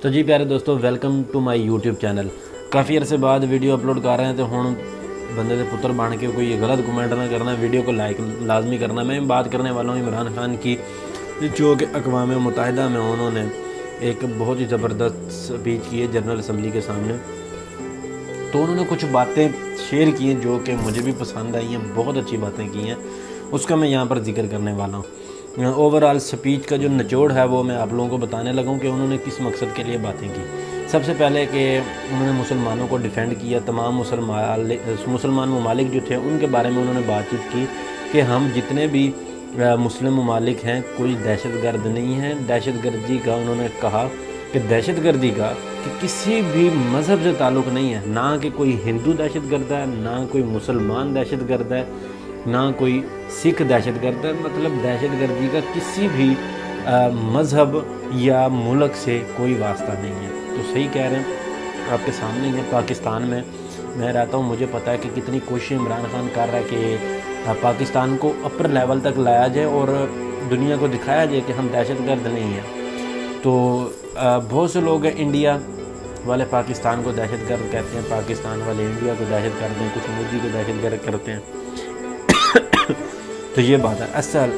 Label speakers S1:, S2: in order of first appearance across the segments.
S1: تو جی پیارے دوستو welcome to my YouTube channel کافی عرصے بعد ویڈیو اپلوڈ کر رہے ہیں تو ہوں بندے دے پتر بن کے کوئی غلط کمنٹ نہ کرنا ویڈیو کو لائک لازمی کرنا۔ میں بات کرنے والا ہوں عمران خان کی، جو کہ اقوام متحدہ میں انہوں نے ایک بہت ہی زبردست سپیچ کی ہے جنرل اسمبلی کے سامنے۔ تو انہوں نے کچھ باتیں شیئر کی ہیں جو کہ مجھے بھی پسند آئی ہیں، بہت اچھی باتیں کی ہیں۔ اس کا میں یہاں پر ذکر کرنے والا ہوں۔ اوورال سپیچ کا جو نچوڑ ہے وہ میں آپ لوگوں کو بتانے لگا ہوں کہ انہوں نے کس مقصد کے لیے باتیں کی۔ سب سے پہلے کہ انہوں نے مسلمانوں کو ڈیفینڈ کیا، تمام مسلمان ممالک جو تھے ان کے بارے میں انہوں نے بات چیت کی کہ ہم جتنے بھی مسلم ممالک ہیں، کوئی دہشت گرد نہیں ہیں دہشت گردی کا انہوں نے کہا کہ دہشت گردی کا کہ کسی بھی مذہب سے تعلق نہیں ہے۔ نہ کہ کوئی ہندو دہشت گرد ہے، نہ کوئی مسلمان دہشت گرد ہے۔ نہ کوئی سکھ دہشت گرد ہے مطلب دہشت گردی کا کسی بھی مذہب یا ملک سے کوئی واسطہ نہیں ہے۔ تو صحیح کہہ رہے ہیں، آپ کے سامنے ہیں، پاکستان میں میں رہتا ہوں۔ مجھے پتا ہے کہ کتنی کوشش عمران خان کر رہا ہے کہ پاکستان کو اپر لیول تک لایا جائے اور دنیا کو دکھایا جائے کہ ہم دہشت گرد نہیں ہیں۔ تو بہت سے لوگ ہیں انڈیا والے پاکستان کو دہشت گرد کہتے ہیں، پاکستان والے انڈیا کو دہشت گرد ہیں، کچھ مودی کو دہشت گرد کرتے ہیں۔ تو یہ بات ہے۔ اصل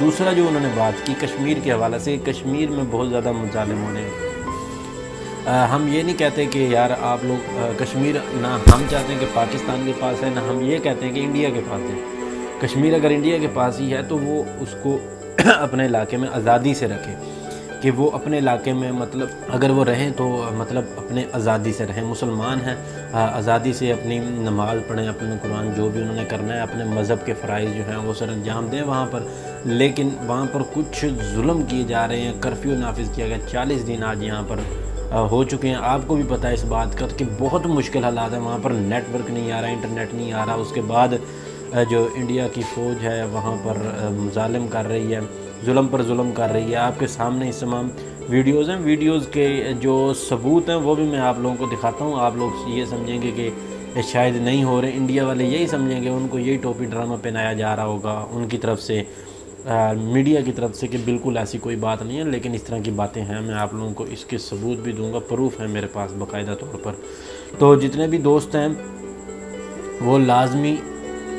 S1: دوسرا جو انہوں نے بات کی، کشمیر کے حوالے سے، کشمیر میں بہت زیادہ مظالم ہونے۔ ہم یہ نہیں کہتے کہ یار آپ لوگ کشمیر نہ ہم چاہتے ہیں کہ پاکستان کے پاس ہے، نہ ہم یہ کہتے ہیں کہ انڈیا کے پاس ہے۔ کشمیر اگر انڈیا کے پاس ہی ہے تو وہ اس کو اپنے علاقے میں آزادی سے رکھے۔ کہ وہ اپنے علاقے میں مطلب اگر وہ رہیں تو مطلب اپنے آزادی سے رہیں، مسلمان ہیں آزادی سے اپنی نماز پڑھیں، اپنے قرآن جو بھی انہوں نے کرنا ہے، اپنے مذہب کے فرائض جو ہیں وہ سر انجام دیں وہاں پر۔ لیکن وہاں پر کچھ ظلم کیے جا رہے ہیں، کرفیو نافذ کیا گیا، چالیس دن آج یہاں پر ہو چکے ہیں۔ آپ کو بھی پتہ ہے اس بات کا کہ بہت مشکل حالات ہیں، وہاں پر نیٹ ورک نہیں آ رہا، انٹرنیٹ نہیں آ رہا۔ اس کے بعد جو انڈیا کی فوج ہے، وہاں پر مظالم کر رہی ہے، ظلم پر ظلم کر رہی ہے۔ آپ کے سامنے اس تمام ویڈیوز ہیں۔ ویڈیوز کے جو ثبوت ہیں، وہ بھی میں آپ لوگوں کو دکھاتا ہوں۔ آپ لوگ یہ سمجھیں گے کہ شاید نہیں ہو رہے۔ انڈیا والے یہی سمجھیں گے، ان کو یہی ٹوپی ڈرامہ پہنایا جا رہا ہوگا۔ ان کی طرف سے میڈیا کی طرف سے کہ بالکل ایسی کوئی بات نہیں ہے، لیکن اس طرح کی باتیں ہیں۔ میں آپ لوگوں کو اس کے ثبوت بھی دوں گا۔ پروف ہے میرے پاس باقاعدہ طور پر۔ تو جتنے بھی دوست ہیں، وہ لازمی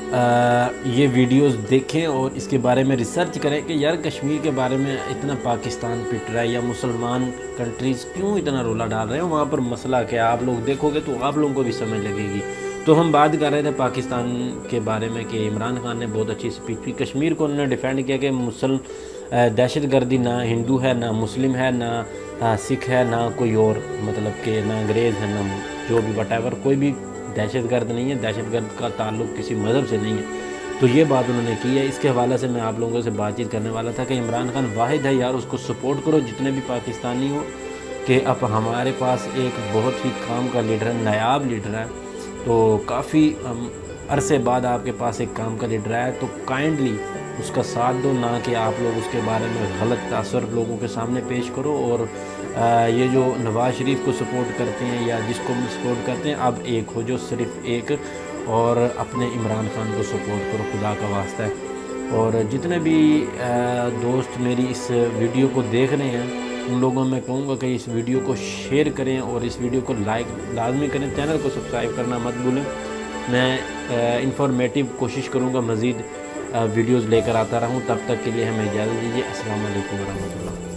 S1: یہ ویڈیوز دیکھیں اور اس کے بارے میں ریسرچ کریں کہ یار کشمیر کے بارے میں اتنا پاکستان پٹ رہا ہے یا مسلمان کنٹریز کیوں اتنا رولا ڈال رہے ہیں؟ وہاں پر مسئلہ کیا آپ لوگ دیکھو گے تو آپ لوگوں کو بھی سمجھ لگے گی۔ تو ہم بات کر رہے تھے پاکستان کے بارے میں کہ عمران خان نے بہت اچھی سپیچ کی۔ کشمیر کو انہوں نے ڈیفینڈ کیا کہ مسلم دہشت گردی نہ ہندو ہے، نہ مسلم ہے، نہ سکھ ہے، نہ کوئی اور مطلب کہ نہ انگریز ہے، نہ جو بھی وٹ ایور کوئی بھی دہشت گرد نہیں ہے، دہشت گرد کا تعلق کسی مذہب سے نہیں ہے۔ تو یہ بات انہوں نے کی ہے۔ اس کے حوالے سے میں آپ لوگوں سے بات چیت کرنے والا تھا کہ عمران خان واحد ہے، یار اس کو سپورٹ کرو، جتنے بھی پاکستانی ہو کہ اب ہمارے پاس ایک بہت ہی کام کا لیڈر ہے، نایاب لیڈر ہے۔ تو کافی عرصے بعد آپ کے پاس ایک کام کا لیڈر ہے۔ تو کائنڈلی اس کا ساتھ دو، نہ کہ آپ لوگ اس کے بارے میں غلط تاثر لوگوں کے سامنے پیش کرو اور یہ جو نواز شریف کو سپورٹ کرتے ہیں یا جس کو سپورٹ کرتے ہیں، اب ایک ہو جو صرف ایک اور اپنے عمران خان کو سپورٹ کرو، خدا کا واسطہ ہے۔ اور جتنے بھی دوست میری اس ویڈیو کو دیکھ رہے ہیں، ان لوگوں میں کہوں گا کہ اس ویڈیو کو شیئر کریں اور اس ویڈیو کو لائک لازمی کریں، چینل کو سبسکرائب کرنا مت بھولیں۔ میں انفارمیٹیو کوشش کروں گا مزید ویڈیوز لے کر آتا رہوں، تب تک کے لیے ہمیں اجازت دیجیے السلام علیکم ورحمۃ اللہ۔